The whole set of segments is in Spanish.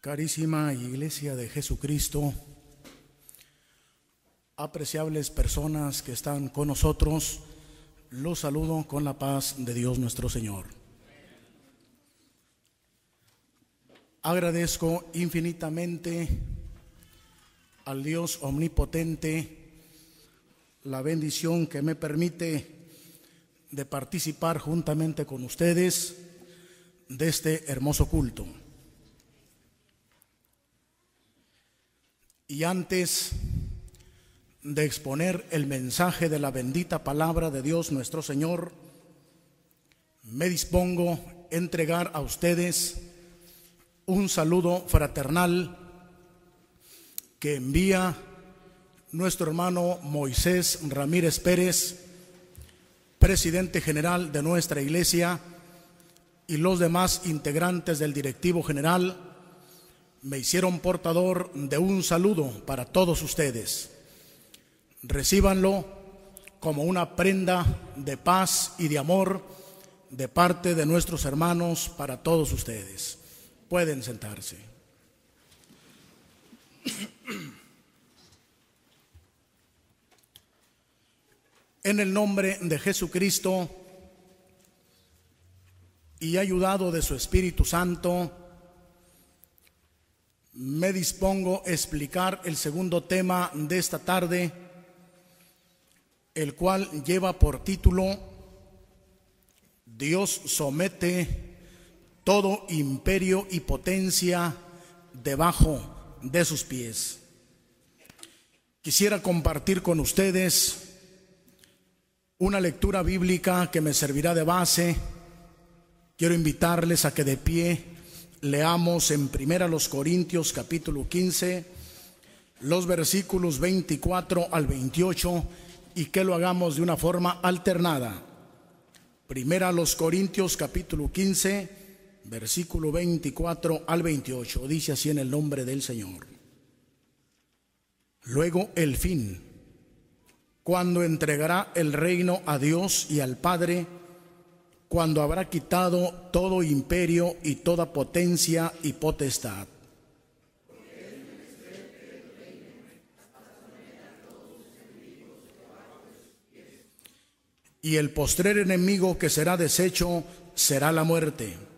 Carísima Iglesia de Jesucristo, apreciables personas que están con nosotros, los saludo con la paz de Dios nuestro Señor. Agradezco infinitamente al Dios omnipotente la bendición que me permite de participar juntamente con ustedes de este hermoso culto. Y antes de exponer el mensaje de la bendita palabra de Dios nuestro Señor, me dispongo a entregar a ustedes un saludo fraternal que envía nuestro hermano Moisés Ramírez Pérez, presidente general de nuestra iglesia, y los demás integrantes del directivo general, me hicieron portador de un saludo para todos ustedes. Recíbanlo como una prenda de paz y de amor de parte de nuestros hermanos para todos ustedes. Pueden sentarse. En el nombre de Jesucristo y ayudado de su Espíritu Santo, me dispongo a explicar el segundo tema de esta tarde, el cual lleva por título Dios somete todo imperio y potencia debajo de sus pies. Quisiera compartir con ustedes una lectura bíblica que me servirá de base. Quiero invitarles a que de pie leamos en Primera los Corintios capítulo 15 los versículos 24 al 28 y que lo hagamos de una forma alternada. Primera los Corintios capítulo 15 versículo 24 al 28 dice así en el nombre del Señor. Luego el fin, cuando entregará el reino a Dios y al Padre, cuando habrá quitado todo imperio y toda potencia y potestad. Y el postrer enemigo que será deshecho será la muerte.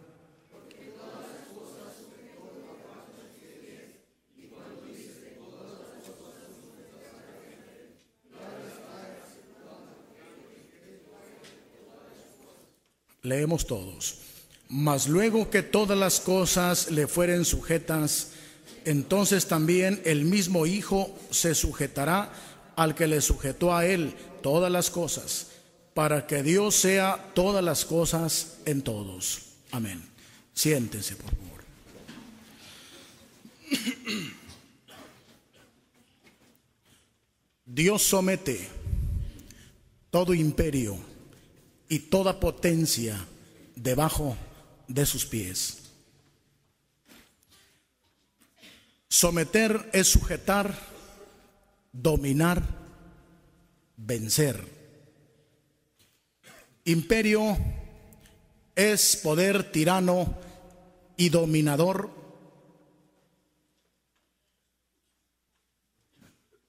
Leemos todos. Mas luego que todas las cosas le fueren sujetas, entonces también el mismo Hijo se sujetará al que le sujetó a él todas las cosas, para que Dios sea todas las cosas en todos. Amén. Siéntense, por favor. Dios somete todo imperio y toda potencia debajo de sus pies. Someter es sujetar, dominar, vencer. Imperio es poder tirano y dominador.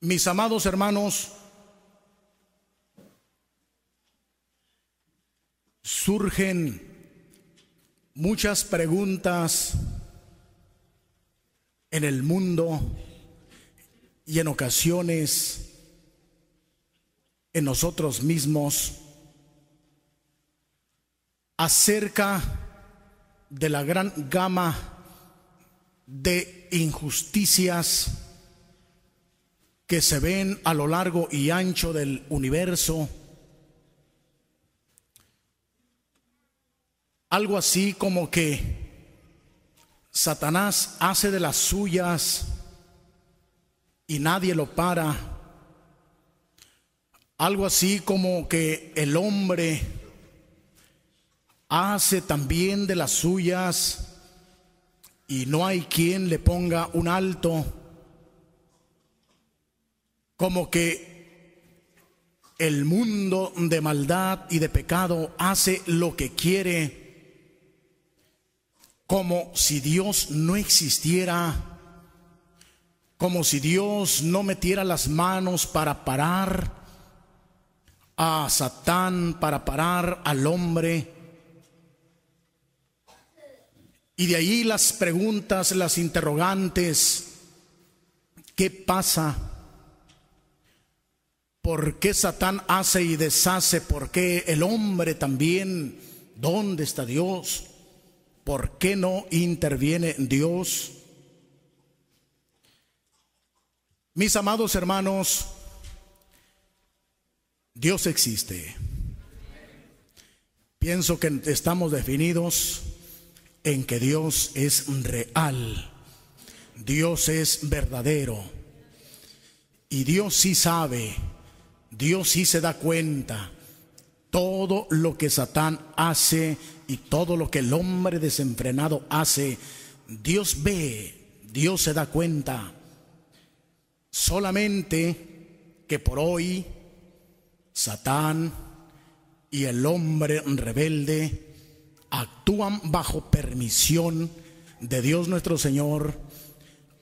Mis amados hermanos, surgen muchas preguntas en el mundo y en ocasiones en nosotros mismos acerca de la gran gama de injusticias que se ven a lo largo y ancho del universo algo así como que Satanás hace de las suyas y nadie lo para. Algo así como que el hombre hace también de las suyas y no hay quien le ponga un alto. Como que el mundo de maldad y de pecado hace lo que quiere como si Dios no existiera, como si Dios no metiera las manos para parar a Satán, para parar al hombre. Y de ahí las preguntas, las interrogantes, ¿qué pasa? ¿Por qué Satán hace y deshace? ¿Por qué el hombre también? ¿Dónde está Dios? ¿Por qué no interviene Dios? Mis amados hermanos, Dios existe. Pienso que estamos definidos en que Dios es real, Dios es verdadero y Dios sí sabe, Dios sí se da cuenta todo lo que Satán hace y todo lo que el hombre desenfrenado hace. Dios ve, Dios se da cuenta. Solamente que por hoy Satán y el hombre rebelde actúan bajo permisión de Dios nuestro Señor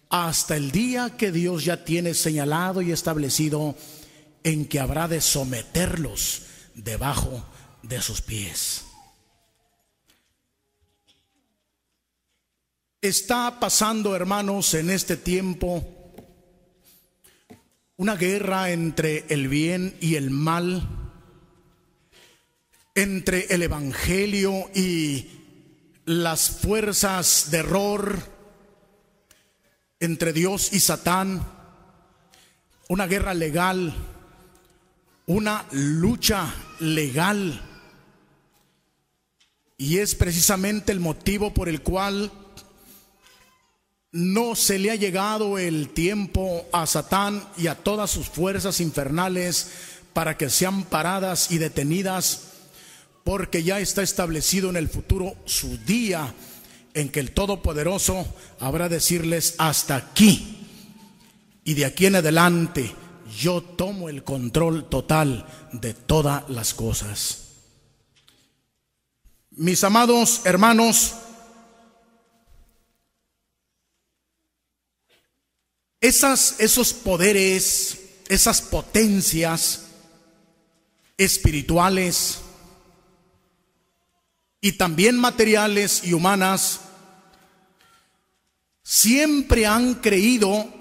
hasta el día que Dios ya tiene señalado y establecido en que habrá de someterlos debajo de sus pies. Está pasando, hermanos, en este tiempo una guerra entre el bien y el mal entre el Evangelio y las fuerzas de error, entre Dios y Satán, una guerra legal, una lucha legal. Y es precisamente el motivo por el cual no se le ha llegado el tiempo a Satán y a todas sus fuerzas infernales para que sean paradas y detenidas porque ya está establecido en el futuro su día en que el Todopoderoso habrá de decirles hasta aquí. Y de aquí en adelante yo tomo el control total de todas las cosas. Mis amados hermanos, esas, esos poderes, esas potencias espirituales, y también materiales y humanas, siempre han creído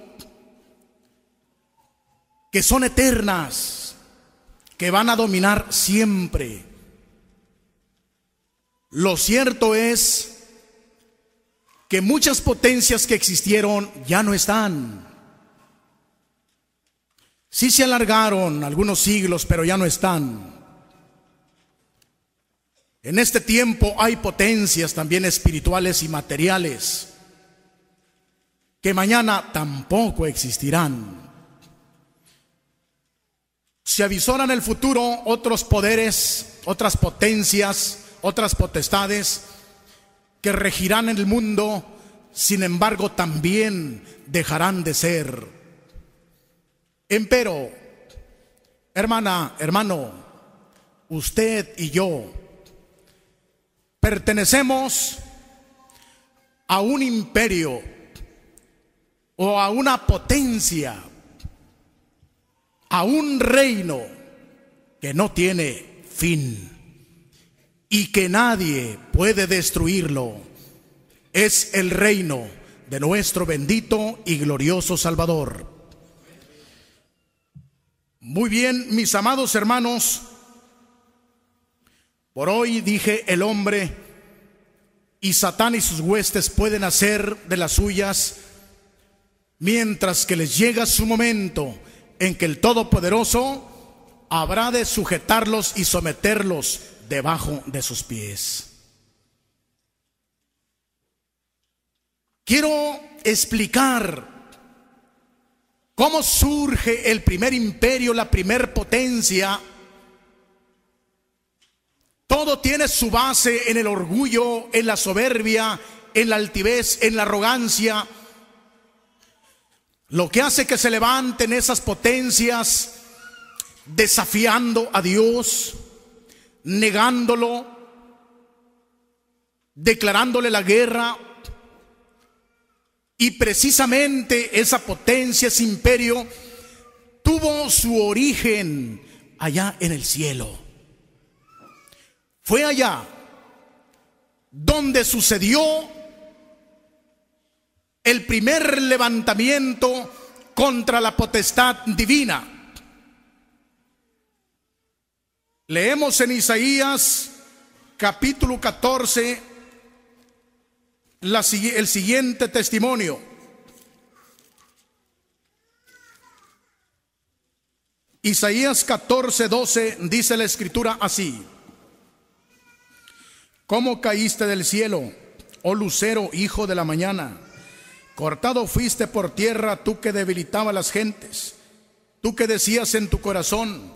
que son eternas, que van a dominar siempre. Lo cierto es que muchas potencias que existieron ya no están. Sí se alargaron algunos siglos, pero ya no están. En este tiempo hay potencias también espirituales y materiales que mañana tampoco existirán. Se avisoran el futuro otros poderes, otras potencias, otras potestades que regirán el mundo, sin embargo también dejarán de ser. Empero, hermana, hermano, usted y yo, Pertenecemos a un imperio o a una potencia, a un reino que no tiene fin y que nadie puede destruirlo. Es el reino de nuestro bendito y glorioso Salvador. Muy bien, mis amados hermanos, por hoy dije el hombre y Satán y sus huestes pueden hacer de las suyas, mientras que les llega su momento en que el Todopoderoso habrá de sujetarlos y someterlos debajo de sus pies. Quiero explicar cómo surge el primer imperio, la primer potencia todo tiene su base en el orgullo, en la soberbia, en la altivez, en la arrogancia. Lo que hace que se levanten esas potencias desafiando a Dios, negándolo, declarándole la guerra. Y precisamente esa potencia, ese imperio, tuvo su origen allá en el cielo. Fue allá donde sucedió el primer levantamiento contra la potestad divina. Leemos en Isaías capítulo 14 el siguiente testimonio. Isaías 14, 12 dice la escritura así. ¿Cómo caíste del cielo, oh lucero, hijo de la mañana? Cortado fuiste por tierra, tú que debilitaba las gentes, tú que decías en tu corazón,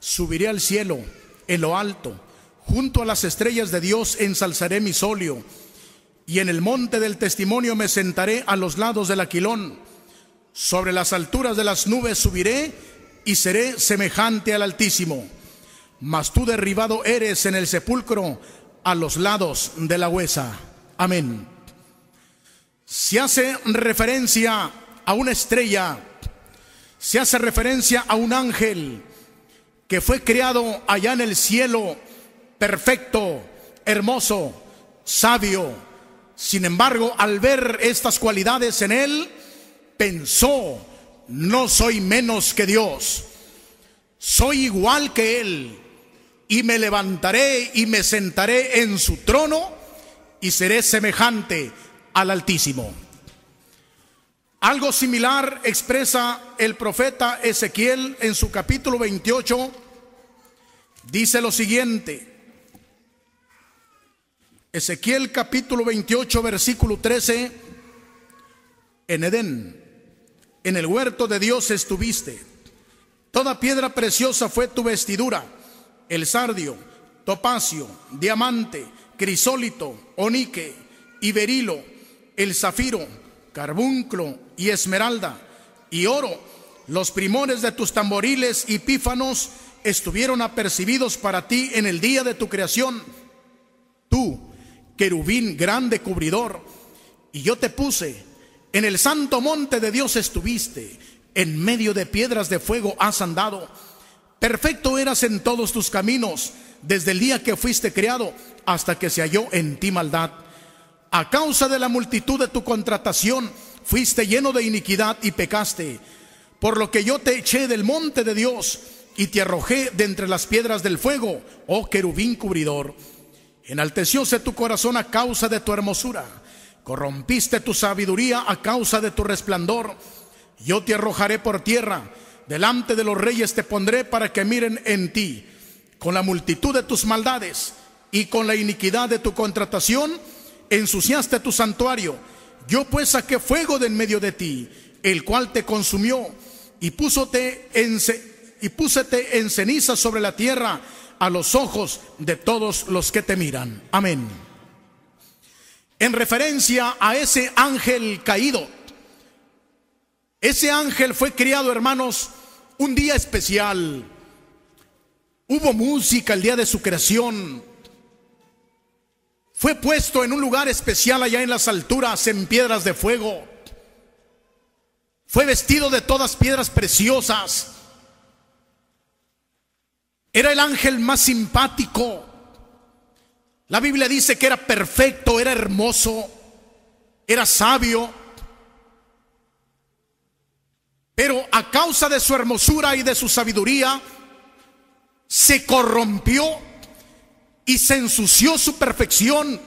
subiré al cielo, en lo alto, junto a las estrellas de Dios ensalzaré mi solio, y en el monte del testimonio me sentaré a los lados del aquilón, sobre las alturas de las nubes subiré y seré semejante al Altísimo. Mas tú derribado eres en el sepulcro a los lados de la huesa. Amén. Se hace referencia a una estrella, se hace referencia a un ángel, que fue creado allá en el cielo, perfecto, hermoso, sabio. Sin embargo, al ver estas cualidades en él, pensó, no soy menos que Dios, soy igual que él, y me levantaré y me sentaré en su trono y seré semejante al Altísimo. Algo similar expresa el profeta Ezequiel en su capítulo 28, dice lo siguiente. Ezequiel capítulo 28, versículo 13. En Edén, en el huerto de Dios estuviste. Toda piedra preciosa fue tu vestidura, el sardio, topacio, diamante, crisólito, onique y berilo, el zafiro, carbunclo y esmeralda, y oro, los primores de tus tamboriles y pífanos estuvieron apercibidos para ti en el día de tu creación. Tú, querubín grande cubridor, y yo te puse, en el santo monte de Dios estuviste, en medio de piedras de fuego has andado. Perfecto eras en todos tus caminos, desde el día que fuiste creado hasta que se halló en ti maldad. A causa de la multitud de tu contratación, fuiste lleno de iniquidad y pecaste. Por lo que yo te eché del monte de Dios y te arrojé de entre las piedras del fuego, oh querubín cubridor. Enaltecióse tu corazón a causa de tu hermosura, corrompiste tu sabiduría a causa de tu resplandor. Yo te arrojaré por tierra, delante de los reyes te pondré para que miren en ti. Con la multitud de tus maldades y con la iniquidad de tu contratación, ensuciaste tu santuario. Yo pues saqué fuego de en medio de ti, el cual te consumió y y púsete en ceniza sobre la tierra a los ojos de todos los que te miran. Amén. En referencia a ese ángel caído, ese ángel fue criado, hermanos, un día especial. Hubo música el día de su creación. Fue puesto en un lugar especial allá en las alturas, en piedras de fuego. Fue vestido de todas piedras preciosas. Era el ángel más simpático. La Biblia dice que era perfecto, era hermoso, era sabio. Pero a causa de su hermosura y de su sabiduría, se corrompió y se ensució su perfección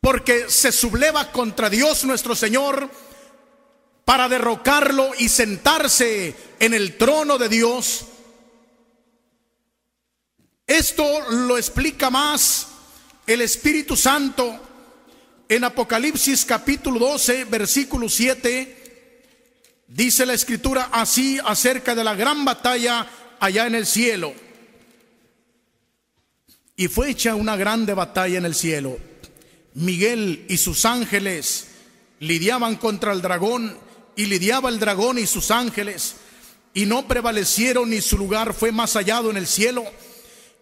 porque se subleva contra Dios nuestro Señor para derrocarlo y sentarse en el trono de Dios esto lo explica más el Espíritu Santo en Apocalipsis capítulo 12, versículo 7. Dice la escritura así acerca de la gran batalla allá en el cielo. Y fue hecha una grande batalla en el cielo. Miguel y sus ángeles lidiaban contra el dragón y lidiaba el dragón y sus ángeles y no prevalecieron ni su lugar fue más hallado en el cielo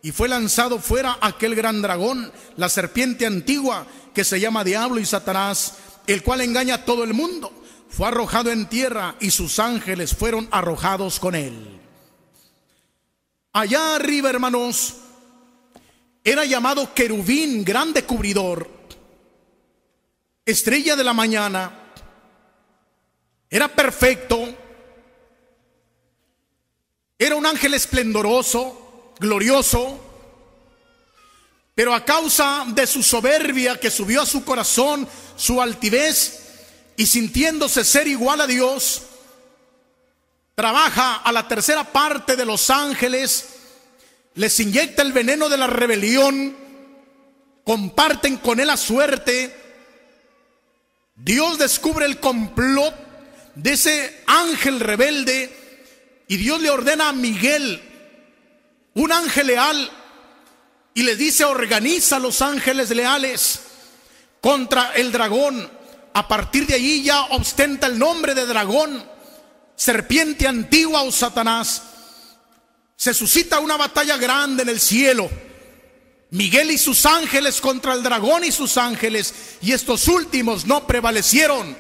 y fue lanzado fuera aquel gran dragón, la serpiente antigua que se llama Diablo y Satanás, el cual engaña a todo el mundo. Fue arrojado en tierra y sus ángeles fueron arrojados con él. Allá arriba, hermanos, era llamado querubín, grande cubridor, estrella de la mañana, era perfecto, era un ángel esplendoroso, glorioso, pero a causa de su soberbia que subió a su corazón, su altivez, y sintiéndose ser igual a Dios, trabaja a la tercera parte de los ángeles, les inyecta el veneno de la rebelión, comparten con él la suerte, Dios descubre el complot de ese ángel rebelde y Dios le ordena a Miguel, un ángel leal y le dice, organiza los ángeles leales contra el dragón. A partir de allí ya ostenta el nombre de dragón, serpiente antigua o Satanás. Se suscita una batalla grande en el cielo. Miguel y sus ángeles contra el dragón y sus ángeles. Y estos últimos no prevalecieron.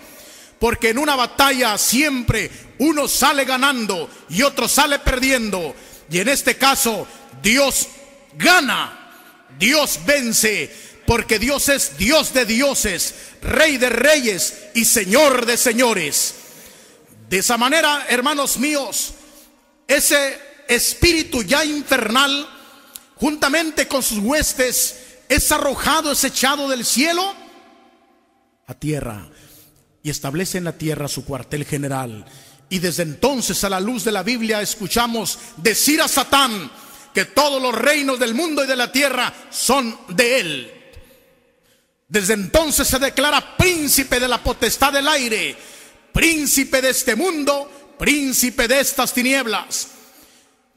Porque en una batalla siempre uno sale ganando y otro sale perdiendo. Y en este caso, Dios gana, Dios vence, porque Dios es Dios de dioses, Rey de reyes y Señor de señores. De esa manera, hermanos míos, ese espíritu ya infernal, juntamente con sus huestes, es arrojado, es echado del cielo a tierra y establece en la tierra su cuartel general y desde entonces a la luz de la Biblia escuchamos decir a Satán que todos los reinos del mundo y de la tierra son de él. Desde entonces se declara príncipe de la potestad del aire, príncipe de este mundo, príncipe de estas tinieblas.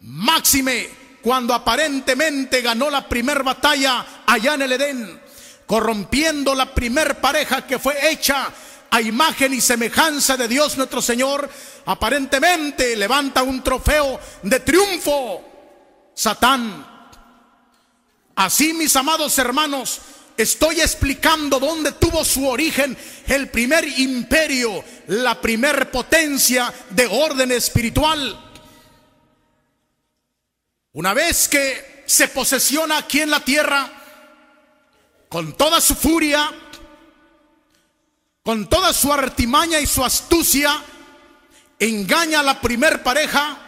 Máxime cuando aparentemente ganó la primer batalla allá en el Edén, corrompiendo la primer pareja que fue hecha a imagen y semejanza de Dios nuestro Señor, aparentemente levanta un trofeo de triunfo. Satán. Así, mis amados hermanos, estoy explicando dónde tuvo su origen el primer imperio, la primer potencia de orden espiritual. Una vez que se posesiona aquí en la tierra, con toda su furia, con toda su artimaña y su astucia, engaña a la primer pareja.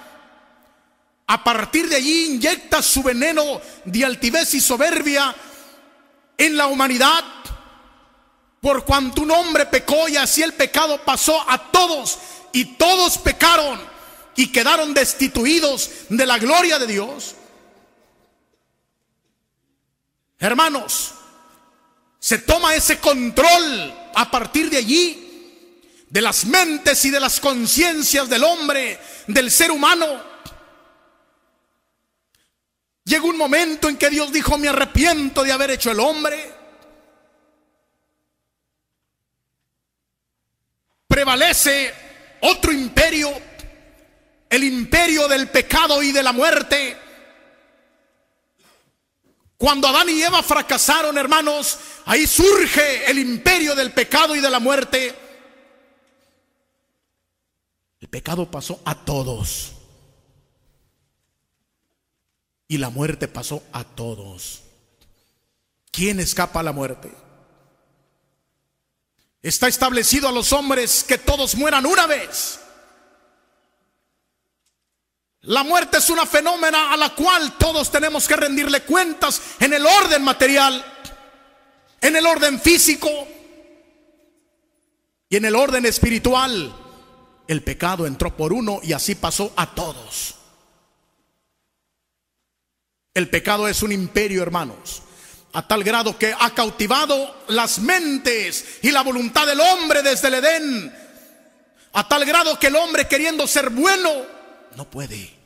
A partir de allí inyecta su veneno de altivez y soberbia en la humanidad. Por cuanto un hombre pecó y así el pecado pasó a todos y todos pecaron y quedaron destituidos de la gloria de Dios. Hermanos, se toma ese control a partir de allí de las mentes y de las conciencias del hombre, del ser humano. Llegó un momento en que Dios dijo, me arrepiento de haber hecho el hombre. Prevalece otro imperio, el imperio del pecado y de la muerte. Cuando Adán y Eva fracasaron, hermanos, ahí surge el imperio del pecado y de la muerte. El pecado pasó a todos. Y la muerte pasó a todos. ¿Quién escapa a la muerte? Está establecido a los hombres que todos mueran una vez. La muerte es una fenómena a la cual todos tenemos que rendirle cuentas en el orden material, en el orden físico y en el orden espiritual. El pecado entró por uno y así pasó a todos. El pecado es un imperio, hermanos, a tal grado que ha cautivado las mentes y la voluntad del hombre desde el Edén, a tal grado que el hombre queriendo ser bueno, no puede.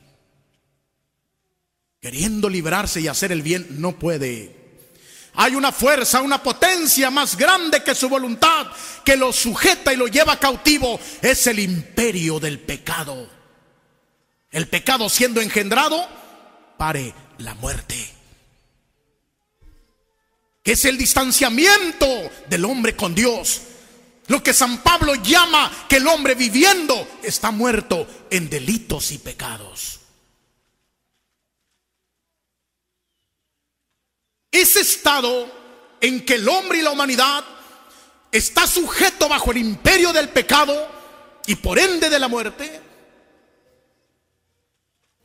Queriendo librarse y hacer el bien, no puede. Hay una fuerza, una potencia más grande que su voluntad, que lo sujeta y lo lleva cautivo. Es el imperio del pecado. El pecado siendo engendrado, pare la muerte. que es el distanciamiento del hombre con Dios. Lo que San Pablo llama que el hombre viviendo está muerto en delitos y pecados. Ese estado en que el hombre y la humanidad está sujeto bajo el imperio del pecado y por ende de la muerte,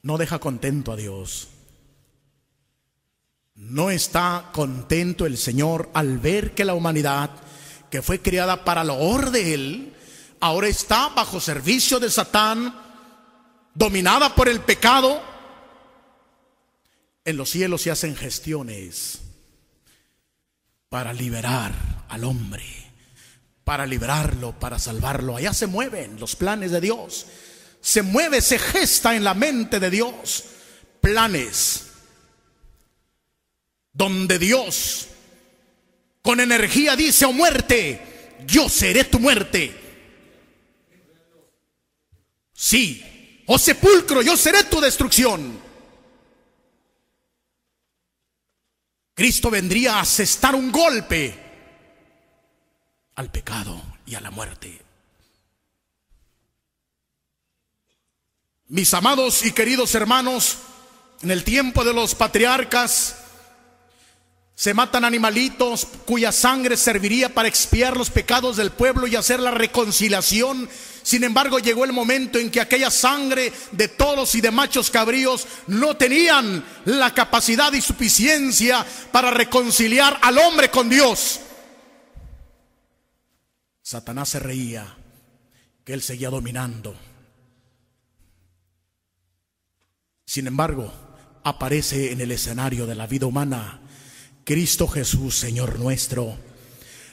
no deja contento a Dios. No está contento el Señor al ver que la humanidad, que fue creada para lo honor de Él, ahora está bajo servicio de Satán, dominada por el pecado. En los cielos se hacen gestiones para liberar al hombre, para liberarlo, para salvarlo. Allá se mueven los planes de Dios. Se mueve, se gesta en la mente de Dios planes donde Dios con energía dice, oh muerte, yo seré tu muerte. Sí, oh sepulcro, yo seré tu destrucción. Cristo vendría a asestar un golpe al pecado y a la muerte. Mis amados y queridos hermanos, en el tiempo de los patriarcas, se matan animalitos cuya sangre serviría para expiar los pecados del pueblo y hacer la reconciliación. Sin embargo, llegó el momento en que aquella sangre de toros y de machos cabríos no tenían la capacidad y suficiencia para reconciliar al hombre con Dios. Satanás se reía que él seguía dominando. Sin embargo, aparece en el escenario de la vida humana Cristo Jesús, Señor nuestro,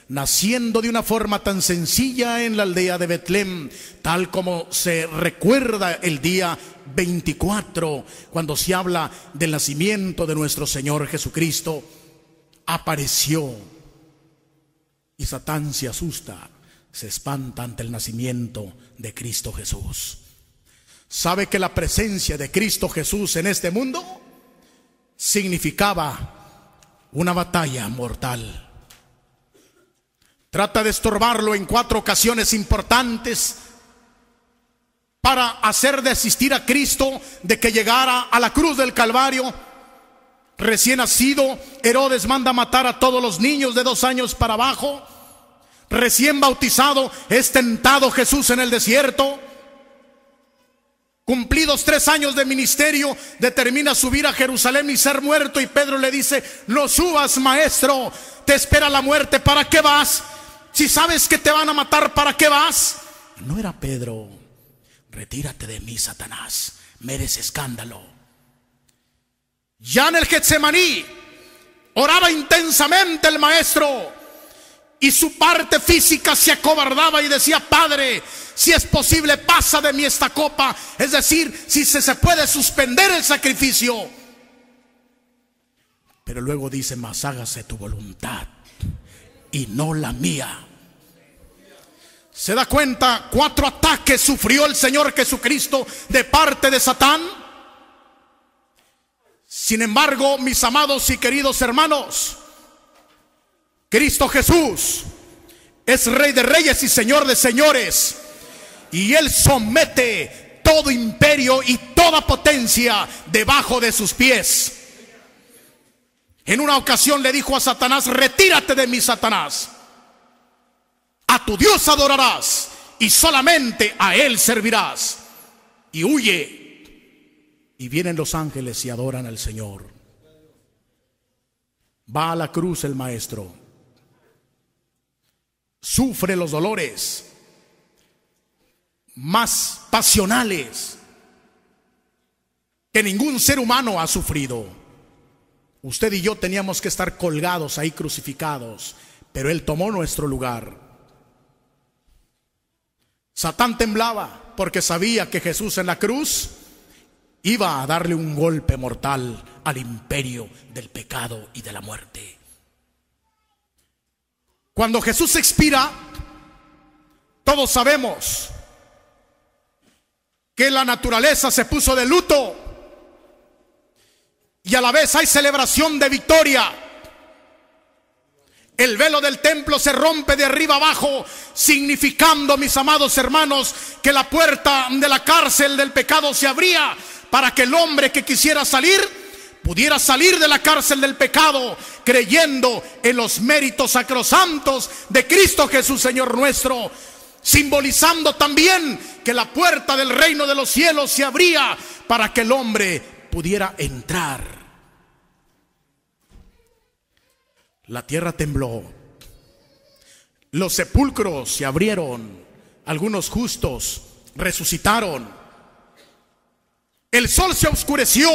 naciendo de una forma tan sencilla en la aldea de Betlem, tal como se recuerda el día 24, cuando se habla del nacimiento de nuestro Señor Jesucristo, apareció. Y Satán se asusta, se espanta ante el nacimiento de Cristo Jesús. ¿Sabe que la presencia de Cristo Jesús en este mundo significaba una batalla mortal. Trata de estorbarlo en cuatro ocasiones importantes para hacer desistir a Cristo de que llegara a la cruz del Calvario. Recién nacido, Herodes manda matar a todos los niños de dos años para abajo. Recién bautizado, es tentado Jesús en el desierto. Cumplidos tres años de ministerio, determina subir a Jerusalén y ser muerto. Y Pedro le dice, no subas, maestro, te espera la muerte, ¿para qué vas? Si sabes que te van a matar, ¿para qué vas? No era Pedro, retírate de mí, Satanás, merece escándalo. Ya en el Getsemaní, oraba intensamente el maestro y su parte física se acobardaba y decía, Padre, si es posible, pasa de mí esta copa. Es decir, si se, se puede suspender el sacrificio. Pero luego dice, mas hágase tu voluntad y no la mía. ¿Se da cuenta cuatro ataques sufrió el Señor Jesucristo de parte de Satán? Sin embargo, mis amados y queridos hermanos, Cristo Jesús es Rey de Reyes y Señor de Señores y él somete todo imperio y toda potencia debajo de sus pies. En una ocasión le dijo a Satanás, retírate de mí, Satanás. A tu Dios adorarás y solamente a Él servirás. Y huye. Y vienen los ángeles y adoran al Señor. Va a la cruz el maestro. Sufre los dolores más pasionales que ningún ser humano ha sufrido. Usted y yo teníamos que estar colgados ahí crucificados, pero Él tomó nuestro lugar. Satán temblaba porque sabía que Jesús en la cruz iba a darle un golpe mortal al imperio del pecado y de la muerte. Cuando Jesús expira, todos sabemos que la naturaleza se puso de luto y a la vez hay celebración de victoria. El velo del templo se rompe de arriba abajo, significando, mis amados hermanos, que la puerta de la cárcel del pecado se abría para que el hombre que quisiera salir pudiera salir de la cárcel del pecado creyendo en los méritos sacrosantos de Cristo Jesús Señor nuestro, simbolizando también que la puerta del reino de los cielos se abría para que el hombre pudiera entrar. La tierra tembló. Los sepulcros se abrieron. Algunos justos resucitaron. El sol se oscureció.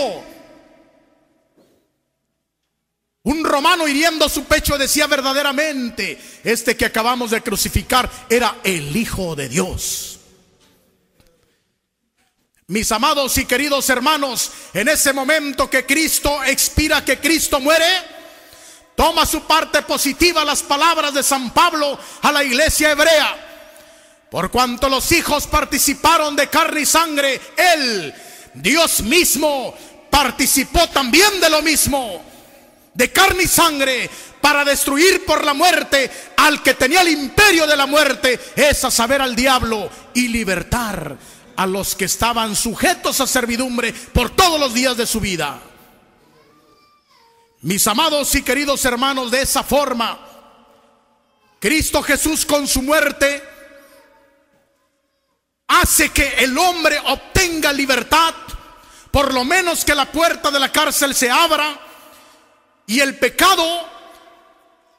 Un romano hiriendo su pecho decía verdaderamente, este que acabamos de crucificar era el Hijo de Dios. Mis amados y queridos hermanos, en ese momento que Cristo expira, que Cristo muere, toma su parte positiva las palabras de San Pablo a la iglesia hebrea. Por cuanto los hijos participaron de carne y sangre, Él, Dios mismo, participó también de lo mismo, de carne y sangre, para destruir por la muerte al que tenía el imperio de la muerte, es a saber al diablo, y libertar a los que estaban sujetos a servidumbre por todos los días de su vida. Mis amados y queridos hermanos, de esa forma, Cristo Jesús con su muerte hace que el hombre obtenga libertad, por lo menos que la puerta de la cárcel se abra y el pecado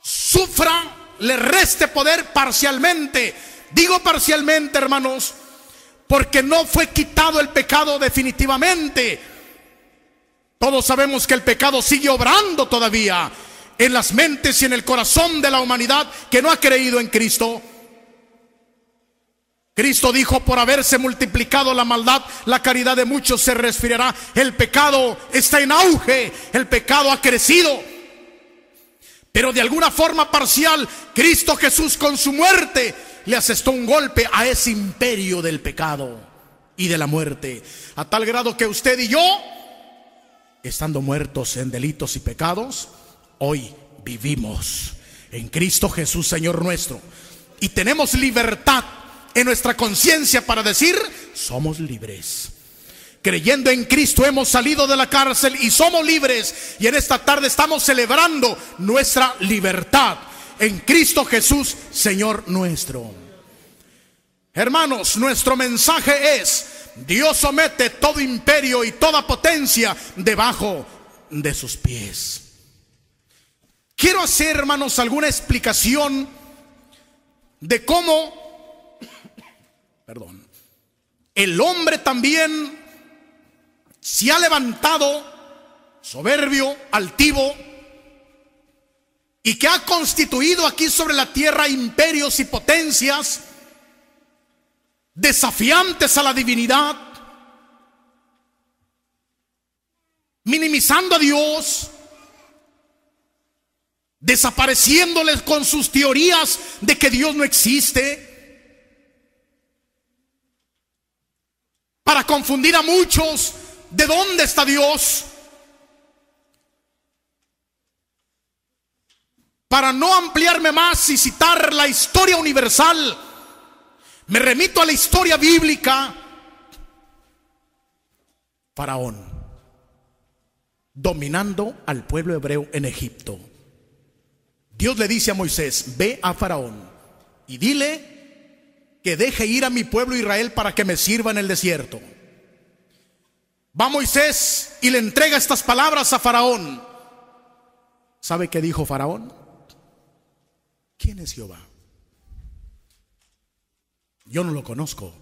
sufra, le reste poder parcialmente. Digo parcialmente, hermanos, porque no fue quitado el pecado definitivamente todos sabemos que el pecado sigue obrando todavía en las mentes y en el corazón de la humanidad que no ha creído en Cristo. Cristo dijo, por haberse multiplicado la maldad, la caridad de muchos se resfriará. El pecado está en auge, el pecado ha crecido. Pero de alguna forma parcial, Cristo Jesús con su muerte le asestó un golpe a ese imperio del pecado y de la muerte. A tal grado que usted y yo estando muertos en delitos y pecados, hoy vivimos en Cristo Jesús, Señor nuestro. Y tenemos libertad en nuestra conciencia para decir, somos libres. Creyendo en Cristo hemos salido de la cárcel y somos libres. Y en esta tarde estamos celebrando nuestra libertad en Cristo Jesús, Señor nuestro. Hermanos, nuestro mensaje es, Dios somete todo imperio y toda potencia debajo de sus pies. Quiero hacer, hermanos, alguna explicación de cómo, el hombre también se ha levantado soberbio, altivo, y que ha constituido aquí sobre la tierra imperios y potencias desafiantes a la divinidad, minimizando a Dios, desapareciéndoles con sus teorías de que Dios no existe, para confundir a muchos de dónde está Dios, para no ampliarme más y citar la historia universal me remito a la historia bíblica. Faraón, dominando al pueblo hebreo en Egipto. Dios le dice a Moisés, ve a Faraón y dile que deje ir a mi pueblo Israel para que me sirva en el desierto. Va Moisés y le entrega estas palabras a Faraón. ¿Sabe qué dijo Faraón? ¿Quién es Jehová? Yo no lo conozco.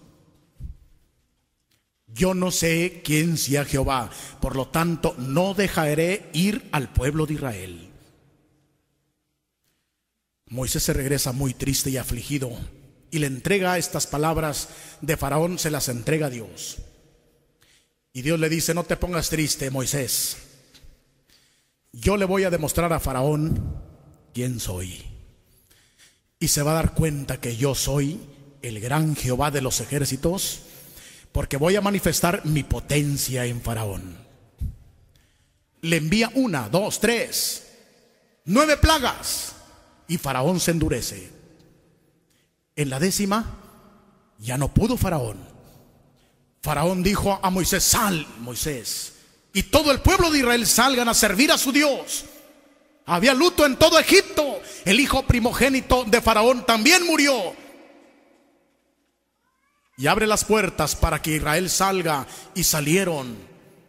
Yo no sé quién sea Jehová, por lo tanto no dejaré ir al pueblo de Israel. Moisés se regresa muy triste y afligido y le entrega estas palabras de Faraón, se las entrega a Dios. Y Dios le dice, no te pongas triste, Moisés. Yo le voy a demostrar a Faraón quién soy. Y se va a dar cuenta que yo soy el gran Jehová de los ejércitos, porque voy a manifestar mi potencia en Faraón. Le envía una, dos, tres, nueve plagas. y Faraón se endurece. En la décima, ya no pudo Faraón. Faraón dijo a Moisés, sal, Moisés, y todo el pueblo de Israel salgan a servir a su Dios. Había luto en todo Egipto. El hijo primogénito de Faraón también murió. Y abre las puertas para que Israel salga y salieron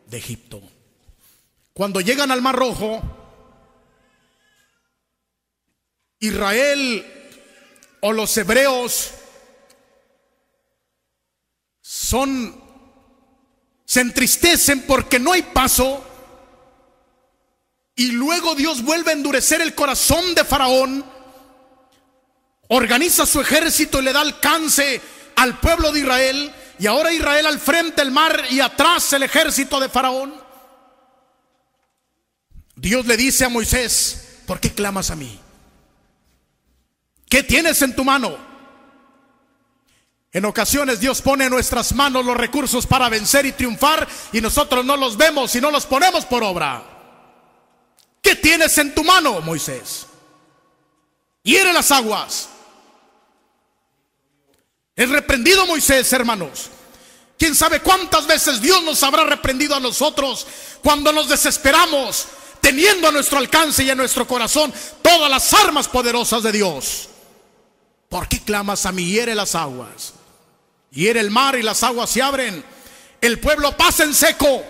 de Egipto. Cuando llegan al Mar Rojo, Israel o los hebreos son se entristecen porque no hay paso y luego Dios vuelve a endurecer el corazón de Faraón, organiza su ejército y le da alcance al pueblo de Israel y ahora Israel al frente del mar y atrás el ejército de Faraón. Dios le dice a Moisés, ¿por qué clamas a mí? ¿Qué tienes en tu mano? En ocasiones Dios pone en nuestras manos los recursos para vencer y triunfar y nosotros no los vemos y no los ponemos por obra. ¿Qué tienes en tu mano, Moisés? Hiere las aguas. Es reprendido Moisés, hermanos. ¿Quién sabe cuántas veces Dios nos habrá reprendido a nosotros cuando nos desesperamos, teniendo a nuestro alcance y a nuestro corazón todas las armas poderosas de Dios? ¿Por qué clamas a mí? Hiere las aguas. Hiere el mar y las aguas se abren. El pueblo pasa en seco.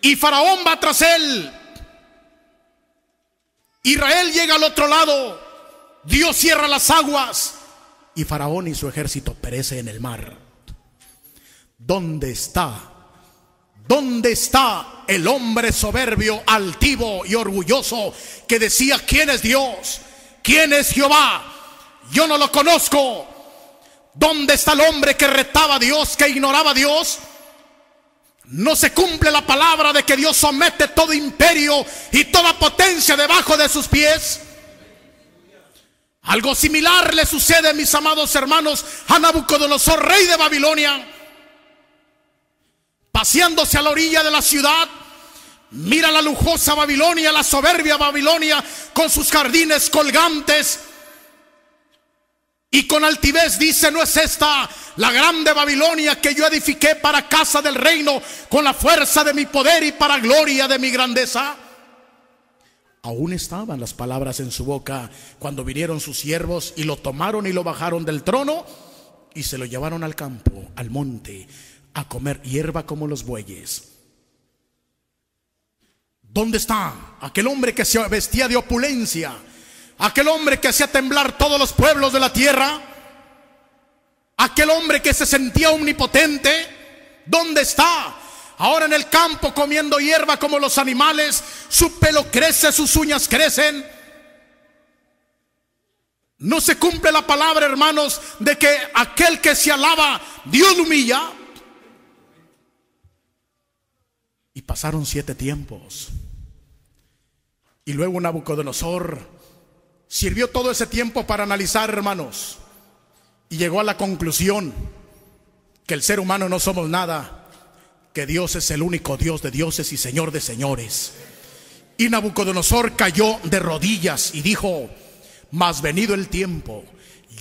Y Faraón va tras él. Israel llega al otro lado. Dios cierra las aguas. Y Faraón y su ejército perece en el mar. ¿Dónde está? ¿Dónde está el hombre soberbio, altivo y orgulloso que decía, ¿quién es Dios? ¿Quién es Jehová? Yo no lo conozco. ¿Dónde está el hombre que retaba a Dios, que ignoraba a Dios? No se cumple la palabra de que Dios somete todo imperio y toda potencia debajo de sus pies. Algo similar le sucede, mis amados hermanos, a Nabucodonosor, rey de Babilonia, paseándose a la orilla de la ciudad Mira la lujosa Babilonia, la soberbia Babilonia, con sus jardines colgantes. Y con altivez dice, no es esta la grande Babilonia que yo edifiqué para casa del reino, con la fuerza de mi poder y para gloria de mi grandeza. Aún estaban las palabras en su boca cuando vinieron sus siervos y lo tomaron y lo bajaron del trono y se lo llevaron al campo, al monte, a comer hierba como los bueyes. ¿Dónde está aquel hombre que se vestía de opulencia? Aquel hombre que hacía temblar todos los pueblos de la tierra. Aquel hombre que se sentía omnipotente. ¿Dónde está? Ahora en el campo comiendo hierba como los animales. Su pelo crece, sus uñas crecen. No se cumple la palabra, hermanos, de que aquel que se alaba, Dios lo humilla. Y pasaron siete tiempos. Y luego Nabucodonosor sirvió todo ese tiempo para analizar, hermanos, y llegó a la conclusión que el ser humano no somos nada, que Dios es el único Dios de dioses y Señor de señores. Y Nabucodonosor cayó de rodillas y dijo, mas venido el tiempo,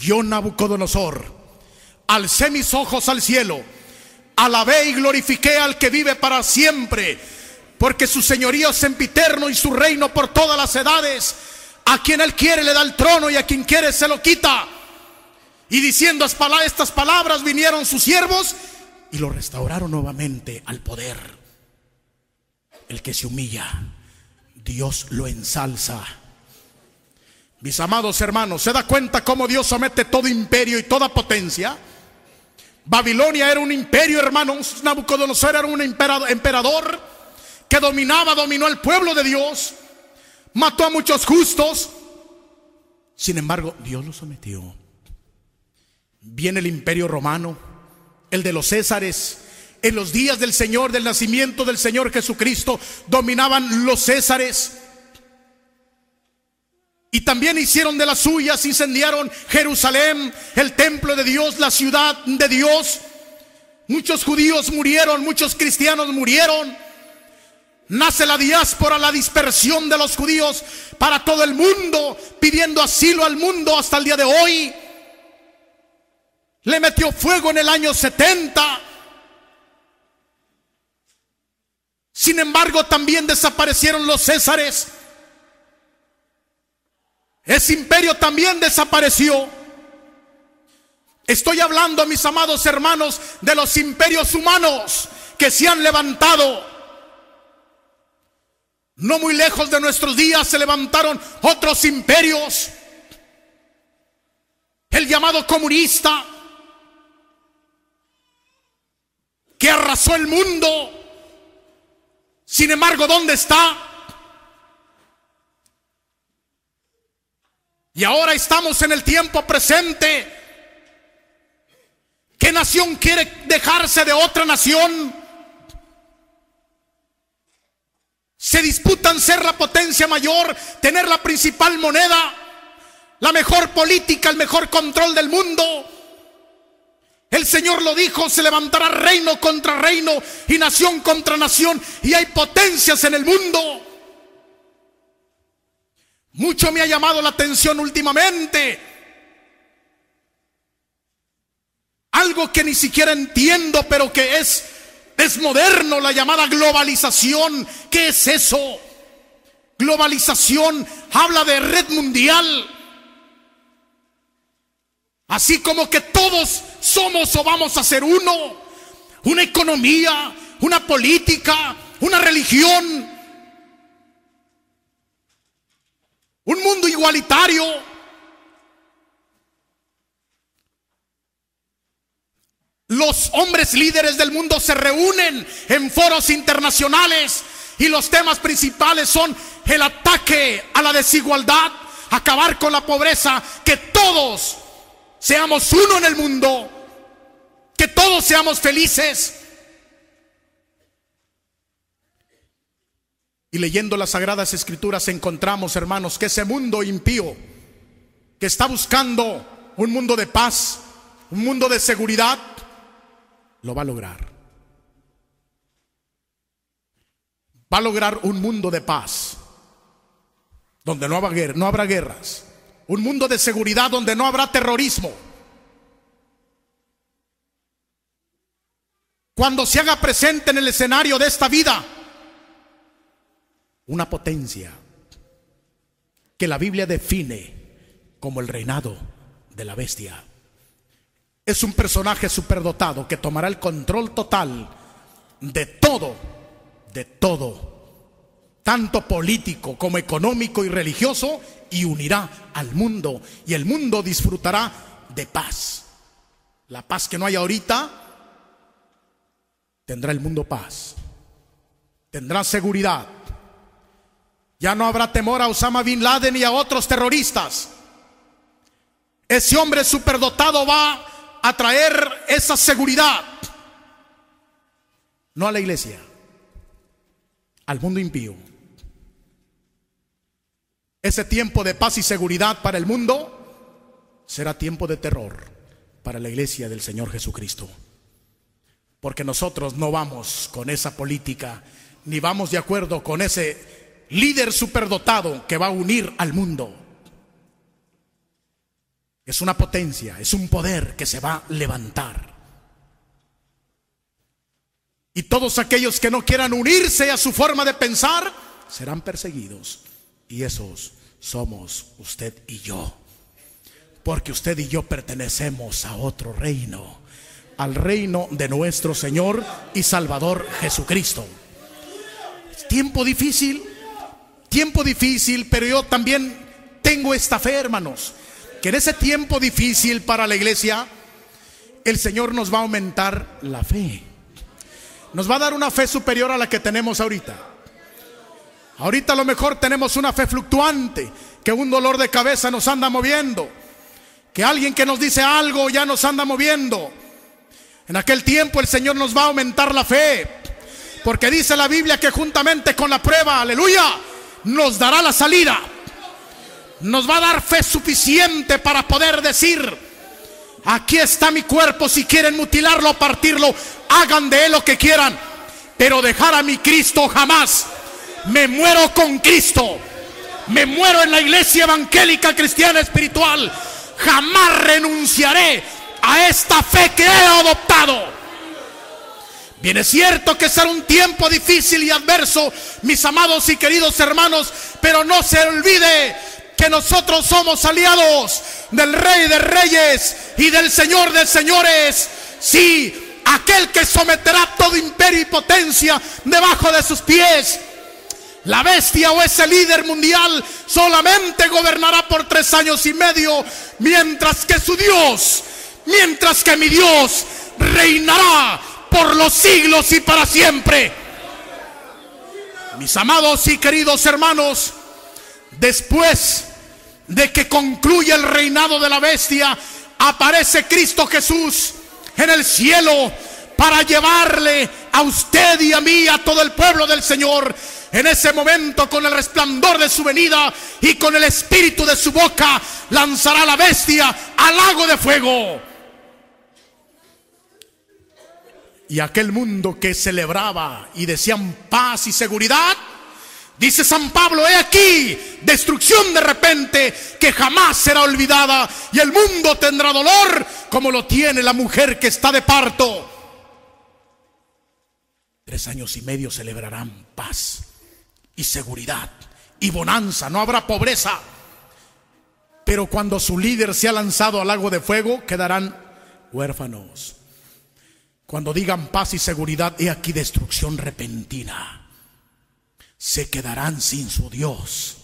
yo Nabucodonosor, alcé mis ojos al cielo, alabé y glorifiqué al que vive para siempre porque su señorío es sempiterno y su reino por todas las edades. A quien él quiere le da el trono y a quien quiere se lo quita. Y diciendo estas palabras vinieron sus siervos y lo restauraron nuevamente al poder. El que se humilla, Dios lo ensalza. Mis amados hermanos, ¿se da cuenta cómo Dios somete todo imperio y toda potencia? Babilonia era un imperio, hermanos. Nabucodonosor era un emperador que dominaba, dominó al pueblo de Dios, mató a muchos justos. Sin embargo, Dios lo sometió. Viene el imperio romano, el de los Césares. En los días del Señor, del nacimiento del Señor Jesucristo, dominaban los Césares. Y también hicieron de las suyas, incendiaron Jerusalén, el templo de Dios, la ciudad de Dios. Muchos judíos murieron, muchos cristianos murieron. nace la diáspora, la dispersión de los judíos para todo el mundo, pidiendo asilo al mundo hasta el día de hoy. Le metió fuego en el año 70. Sin embargo, también desaparecieron los césares. Ese imperio también desapareció. Estoy hablando, mis amados hermanos, de los imperios humanos que se han levantado. No muy lejos de nuestros días se levantaron otros imperios. El llamado comunista, arrasó el mundo. Sin embargo, ¿dónde está? Y ahora estamos en el tiempo presente. ¿Qué nación quiere dejarse de otra nación? Se disputan ser la potencia mayor, tener la principal moneda, la mejor política, el mejor control del mundo. El Señor lo dijo, se levantará reino contra reino y nación contra nación y hay potencias en el mundo. Mucho me ha llamado la atención últimamente. Algo que ni siquiera entiendo, pero que es es moderno la llamada globalización. ¿Qué es eso? Globalización habla de red mundial. Así como que todos somos o vamos a ser uno. Una economía, una política, una religión. Un mundo igualitario. Los hombres líderes del mundo se reúnen en foros internacionales y los temas principales son el ataque a la desigualdad, acabar con la pobreza, que todos seamos uno en el mundo, que todos seamos felices. Y leyendo las sagradas escrituras encontramos, hermanos, que ese mundo impío, que está buscando un mundo de paz, un mundo de seguridad, lo va a lograr. Va a lograr un mundo de paz, donde no habrá, no habrá guerras. Un mundo de seguridad donde no habrá terrorismo. Cuando se haga presente en el escenario de esta vida una potencia que la Biblia define como el reinado de la bestia es un personaje superdotado que tomará el control total de todo, de todo, tanto político como económico y religioso, y unirá al mundo. Y el mundo disfrutará de paz. La paz que no hay ahorita, tendrá el mundo paz. Tendrá seguridad. Ya no habrá temor a Osama Bin Laden y a otros terroristas. Ese hombre superdotado va a traer esa seguridad, no a la iglesia, al mundo impío. Ese tiempo de paz y seguridad para el mundo será tiempo de terror para la iglesia del Señor Jesucristo. Porque nosotros no vamos con esa política, ni vamos de acuerdo con ese líder superdotado que va a unir al mundo. Es una potencia, es un poder que se va a levantar. Y todos aquellos que no quieran unirse a su forma de pensar serán perseguidos. Y esos somos usted y yo. Porque usted y yo pertenecemos a otro reino. Al reino de nuestro Señor y Salvador Jesucristo. tiempo difícil, tiempo difícil, pero yo también tengo esta fe, hermanos que en ese tiempo difícil para la iglesia, el Señor nos va a aumentar la fe. Nos va a dar una fe superior a la que tenemos ahorita. Ahorita lo mejor tenemos una fe fluctuante, que un dolor de cabeza nos anda moviendo, que alguien que nos dice algo ya nos anda moviendo. En aquel tiempo el Señor nos va a aumentar la fe, porque dice la Biblia que juntamente con la prueba, aleluya, nos dará la salida nos va a dar fe suficiente para poder decir, aquí está mi cuerpo, si quieren mutilarlo, partirlo, hagan de él lo que quieran, pero dejar a mi Cristo jamás. Me muero con Cristo. Me muero en la iglesia evangélica cristiana espiritual. Jamás renunciaré a esta fe que he adoptado. Bien es cierto que será un tiempo difícil y adverso, mis amados y queridos hermanos, pero no se olvide que nosotros somos aliados del Rey de Reyes y del Señor de Señores. Sí, aquel que someterá todo imperio y potencia debajo de sus pies. La bestia o ese líder mundial solamente gobernará por tres años y medio, mientras que su Dios, mientras que mi Dios reinará por los siglos y para siempre. Mis amados y queridos hermanos, después de que concluye el reinado de la bestia, aparece Cristo Jesús en el cielo para llevarle a usted y a mí, a todo el pueblo del Señor, en ese momento con el resplandor de su venida y con el espíritu de su boca, lanzará la bestia al lago de fuego. y aquel mundo que celebraba y decían paz y seguridad, dice San Pablo, he aquí, destrucción de repente que jamás será olvidada y el mundo tendrá dolor como lo tiene la mujer que está de parto. Tres años y medio celebrarán paz y seguridad y bonanza, no habrá pobreza. Pero cuando su líder se ha lanzado al lago de fuego, quedarán huérfanos cuando digan paz y seguridad, he aquí destrucción repentina. Se quedarán sin su Dios.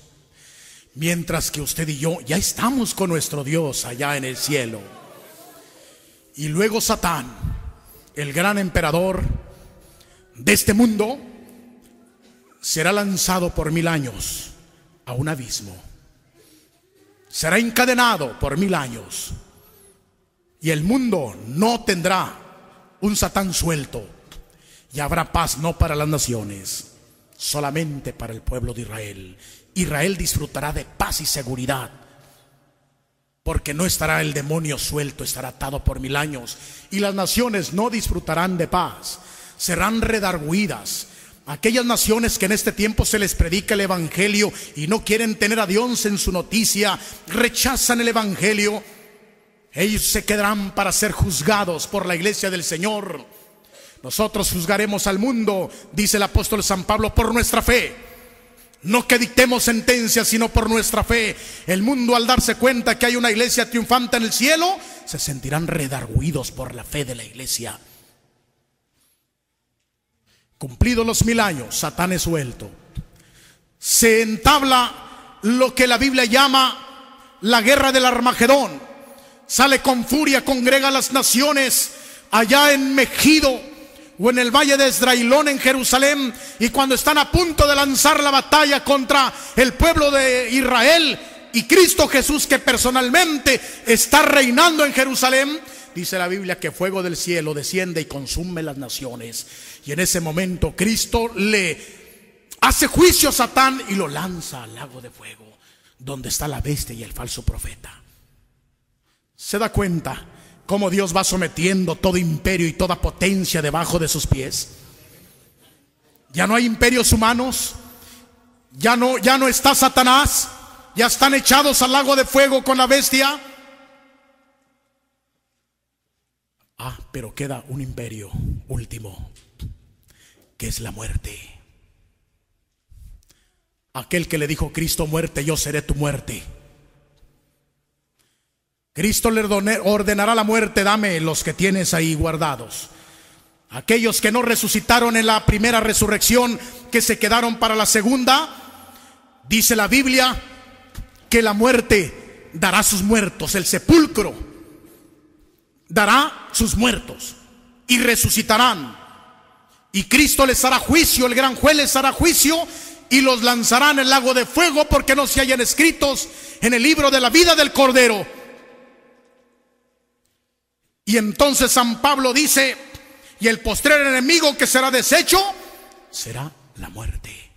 Mientras que usted y yo ya estamos con nuestro Dios allá en el cielo. Y luego Satán, el gran emperador de este mundo, será lanzado por mil años a un abismo. Será encadenado por mil años. Y el mundo no tendrá un Satán suelto y habrá paz no para las naciones, solamente para el pueblo de Israel. Israel disfrutará de paz y seguridad, porque no estará el demonio suelto, estará atado por mil años, y las naciones no disfrutarán de paz, serán redarguidas. Aquellas naciones que en este tiempo se les predica el Evangelio y no quieren tener a Dios en su noticia, rechazan el Evangelio, ellos se quedarán para ser juzgados por la iglesia del Señor. Nosotros juzgaremos al mundo, dice el apóstol San Pablo, por nuestra fe. No que dictemos sentencias, sino por nuestra fe. El mundo al darse cuenta que hay una iglesia triunfante en el cielo, se sentirán redarguidos por la fe de la iglesia. Cumplidos los mil años, Satán es suelto. Se entabla lo que la Biblia llama la guerra del Armagedón sale con furia, congrega a las naciones allá en Mejido o en el valle de Esdrailón en Jerusalén y cuando están a punto de lanzar la batalla contra el pueblo de Israel y Cristo Jesús que personalmente está reinando en Jerusalén, dice la Biblia que fuego del cielo desciende y consume las naciones. Y en ese momento Cristo le hace juicio a Satán y lo lanza al lago de fuego, donde está la bestia y el falso profeta. ¿Se da cuenta cómo Dios va sometiendo todo imperio y toda potencia debajo de sus pies? Ya no hay imperios humanos, ya no, ya no está Satanás, ya están echados al lago de fuego con la bestia. Ah, pero queda un imperio último, es la muerte. Aquel que le dijo Cristo muerte, yo seré tu muerte. Cristo le ordenará la muerte, dame los que tienes ahí guardados. Aquellos que no resucitaron en la primera resurrección, que se quedaron para la segunda, dice la Biblia que la muerte dará sus muertos, el sepulcro dará sus muertos y resucitarán. Y Cristo les hará juicio, el gran juez les hará juicio y los lanzará en el lago de fuego porque no se hayan escritos en el libro de la vida del Cordero. Y entonces San Pablo dice, y el postrer enemigo que será deshecho será la muerte.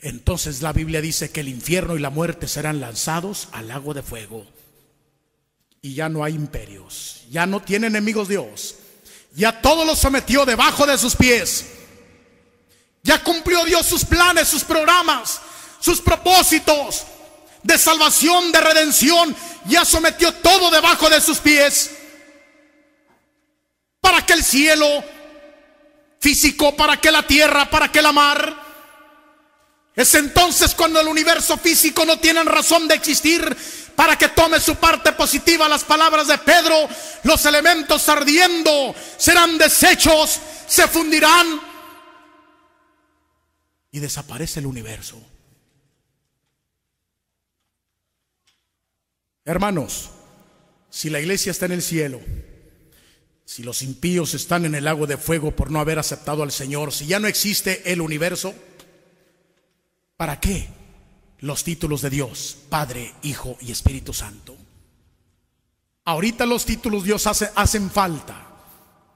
Entonces la Biblia dice que el infierno y la muerte serán lanzados al lago de fuego. Y ya no hay imperios, ya no tiene enemigos Dios. Ya todo lo sometió debajo de sus pies. Ya cumplió Dios sus planes, sus programas, sus propósitos de salvación, de redención. Ya sometió todo debajo de sus pies. Para que el cielo físico, para que la tierra, para que la mar. Es entonces cuando el universo físico no tiene razón de existir para que tome su parte positiva las palabras de Pedro, los elementos ardiendo serán deshechos, se fundirán y desaparece el universo. Hermanos, si la iglesia está en el cielo, si los impíos están en el lago de fuego por no haber aceptado al Señor, si ya no existe el universo, ¿para qué los títulos de Dios, Padre, Hijo y Espíritu Santo? Ahorita los títulos de Dios hacen falta.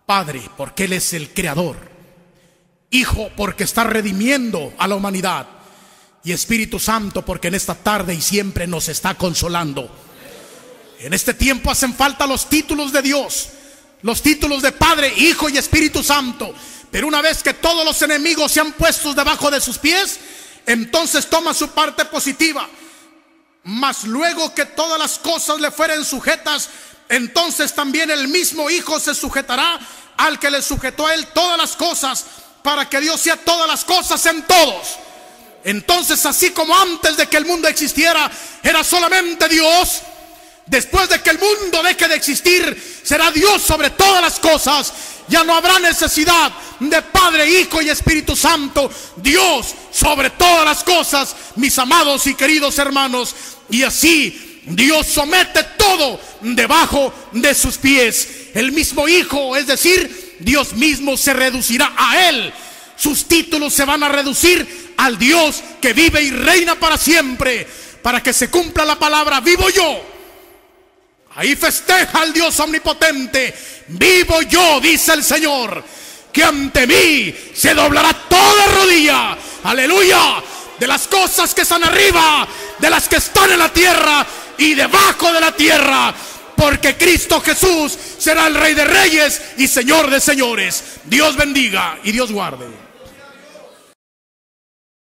Padre, porque Él es el creador. Hijo, porque está redimiendo a la humanidad. Y Espíritu Santo, porque en esta tarde y siempre nos está consolando. En este tiempo hacen falta los títulos de Dios, los títulos de Padre, Hijo y Espíritu Santo. Pero una vez que todos los enemigos se han puesto debajo de sus pies, entonces toma su parte positiva. Mas luego que todas las cosas le fueren sujetas, entonces también el mismo Hijo se sujetará al que le sujetó a él todas las cosas para que Dios sea todas las cosas en todos. Entonces, así como antes de que el mundo existiera, era solamente Dios, después de que el mundo deje de existir, será Dios sobre todas las cosas. Ya no habrá necesidad de Padre, Hijo y Espíritu Santo. Dios sobre todas las cosas, mis amados y queridos hermanos. Y así Dios somete todo debajo de sus pies. El mismo Hijo, es decir, Dios mismo se reducirá a Él. Sus títulos se van a reducir al Dios que vive y reina para siempre. Para que se cumpla la palabra, vivo yo. Ahí festeja al Dios omnipotente. Vivo yo, dice el Señor, que ante mí se doblará toda rodilla. Aleluya. De las cosas que están arriba, de las que están en la tierra y debajo de la tierra porque Cristo Jesús será el Rey de Reyes y Señor de Señores. Dios bendiga y Dios guarde.